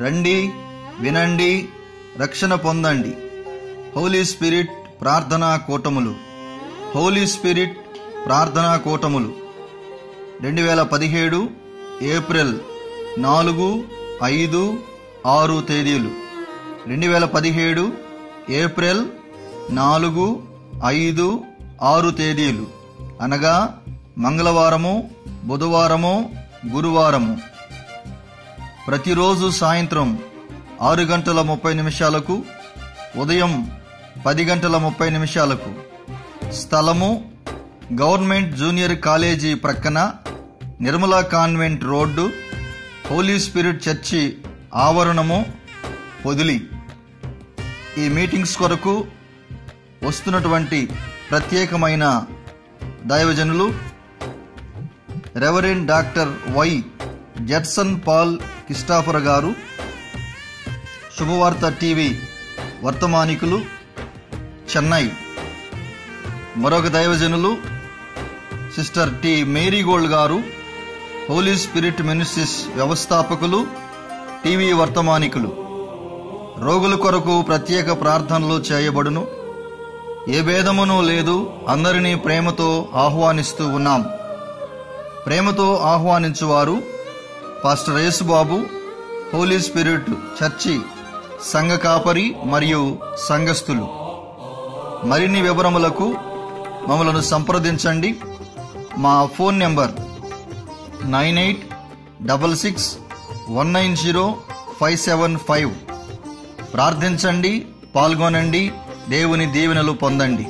రండి వినండి రక్షణ పొందండి. హోలీ స్పిరిట్ ప్రార్థనా కూటములు. హోలీ స్పిరిట్ ప్రార్థనా కూటములు. రెండు వేల పదిహేడు ఏప్రిల్ నాలుగు ఐదు ఆరు తేదీలు. రెండు వేల పదిహేడు ఏప్రిల్ నాలుగు ఐదు ఆరు తేదీలు. అనగా మంగళవారము బుధవారము గురువారము. ప్రతిరోజు సాయంత్రం ఆరు గంటల ముప్పై నిమిషాలకు ఉదయం పది గంటల ముప్పై నిమిషాలకు. స్థలము గవర్నమెంట్ జూనియర్ కాలేజీ ప్రక్కన Nirmala convent road holy spirit church ఆవరణము Podili. ఈ మీటింగ్స్ కొరకు వస్తున్నటువంటి ప్రత్యేకమైన దైవజనులు reverend doctor Y Jetson Paul Christopher garu శుభవార్త టీవీ వర్తమానికులు చెన్నై. మరొక దైవజనులు sister T Marigold garu holy spirit ministries వ్యవస్థాపకులు టీవీ వర్తమానికులు. రోగుల కొరకు ప్రత్యేక ప్రార్థనలు చేయబడును. ఏ భేదమును లేదు అందరినీ ప్రేమతో ఆహ్వానిస్తూ ఉన్నాం. ప్రేమతో ఆహ్వానించువారు pastor Yesubabu holy spirit church సంఘ కాపరి మరియు సంఘస్థులు. మరిన్ని వివరములకు మమ్మలను సంప్రదించండి. మా phone number nine eight double six one nine zero five seven five. ప్రార్థించండి పాల్గొనండి దేవుని దీవెనలు పొందండి.